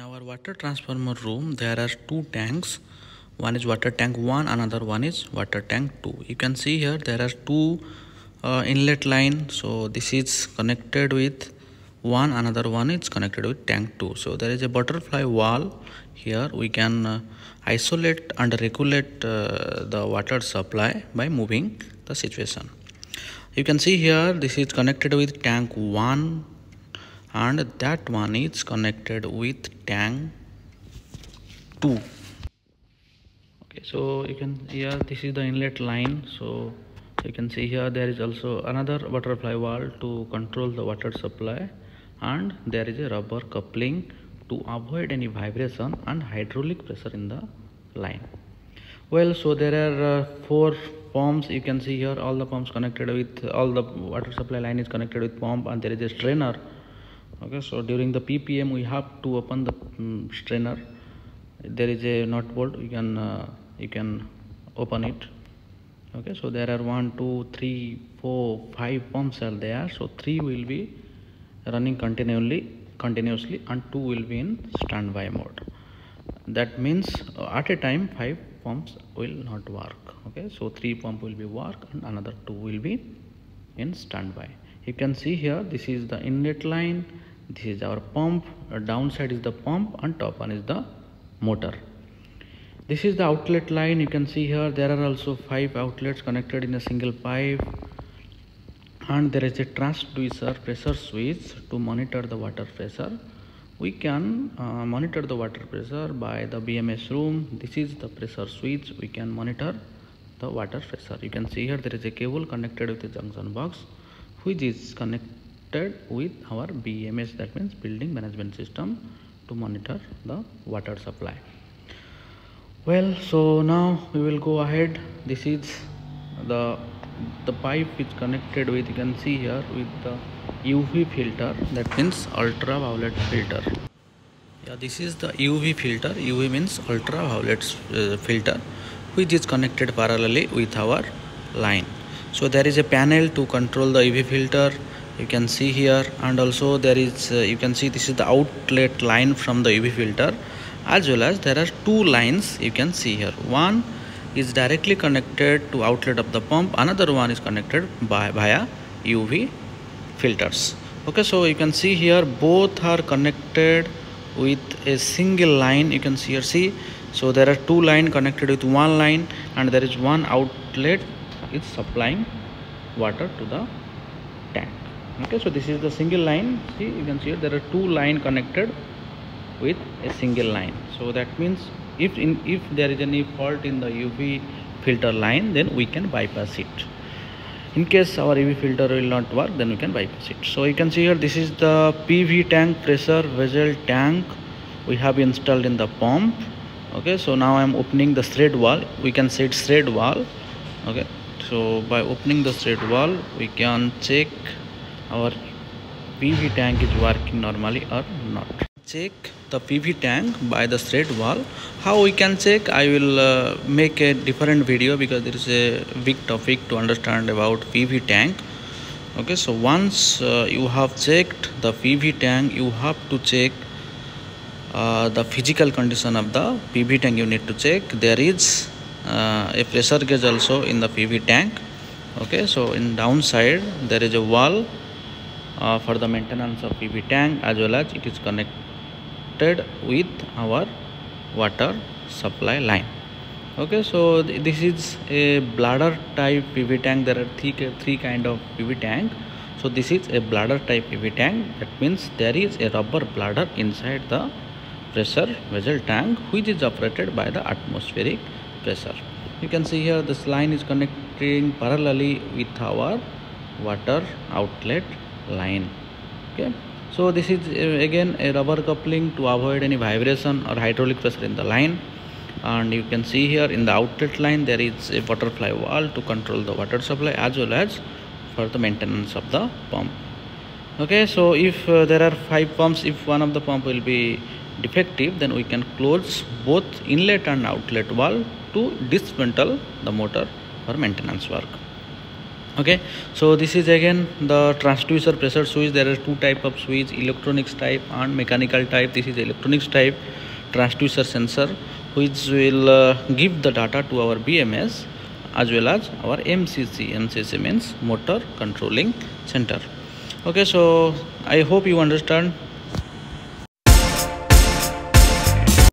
In our water transformer room, there are two tanks. One is water tank 1, another one is water tank 2. You can see here there are two uh, inlet line. So this is connected with one, another one is connected with tank 2. So there is a butterfly valve here. We can uh, isolate and regulate uh, the water supply by moving the situation. You can see here this is connected with tank 1 and that one is connected with tank 2 okay so you can here this is the inlet line. So you can see here there is also another butterfly valve to control the water supply. And there is a rubber coupling to avoid any vibration and hydraulic pressure in the line. Well so there are uh, four pumps you can see here all the pumps connected with all the water supply line is connected with pump and there is a strainer okay so during the ppm we have to open the um, strainer. There is a nut bolt. You can uh, you can open it. Okay so there are one two three four five pumps are there. So three will be running continually continuously and two will be in standby mode. That means uh, at a time five pumps will not work. Okay so three pump will be work and another two will be in standby. You can see here this is the inlet line this is our pump. Downside is the pump and top one is the motor. This is the outlet line. You can see here there are also five outlets connected in a single pipe. And there is a transducer pressure switch to monitor the water pressure. We can uh, monitor the water pressure by the BMS room. This is the pressure switch. We can monitor the water pressure. You can see here there is a cable connected with the junction box which is connected with our BMS that means building management system to monitor the water supply. Well so now we will go ahead. This is the the pipe is connected with you can see here with the UV filter that means ultraviolet filter. Yeah this is the UV filter. UV means ultraviolet uh, filter which is connected parallelly with our line. So there is a panel to control the UV filter you can see here and also there is uh, you can see this is the outlet line from the UV filter. As well as there are two lines you can see here. One is directly connected to outlet of the pump. Another one is connected by via uv filters. Okay so you can see here both are connected with a single line. You can see here see? So there are two line connected with one line and there is one outlet is supplying water to the okay so this is the single line. See you can see here there are two line connected with a single line. So that means if in if there is any fault in the uv filter line then we can bypass it. In case our uv filter will not work then we can bypass it. So you can see here this is the pv tank pressure vessel tank we have installed in the pump. Okay so now i am opening the thread valve we can set thread valve okay so by opening the thread valve we can check our pv tank is working normally or not check the PV tank by the thread valve how we can check I will uh, make a different video because there is a big topic to understand about PV tank okay so once uh, you have checked the PV tank you have to check uh, the physical condition of the PV tank you need to check there is uh, a pressure gauge also in the PV tank okay so in downside there is a wall uh, for the maintenance of PV tank as well as it is connected with our water supply line. Okay so th this is a bladder type pv tank. There are three three kind of pv tank. So this is a bladder type pv tank. That means there is a rubber bladder inside the pressure vessel tank which is operated by the atmospheric pressure. You can see here this line is connecting parallelly with our water outlet line. Okay? So this is uh, again a rubber coupling to avoid any vibration or hydraulic pressure in the line. And you can see here in the outlet line there is a butterfly valve to control the water supply as well as for the maintenance of the pump. Okay? So if uh, there are five pumps if one of the pump will be defective then we can close both inlet and outlet valve to dismantle the motor for maintenance work okay? So this is again the transducer pressure switch. There are two type of switch electronics type and mechanical type. This is electronics type transducer sensor which will uh, give the data to our BMS as well as our MCC MCC means motor controlling center. Okay? So I hope you understand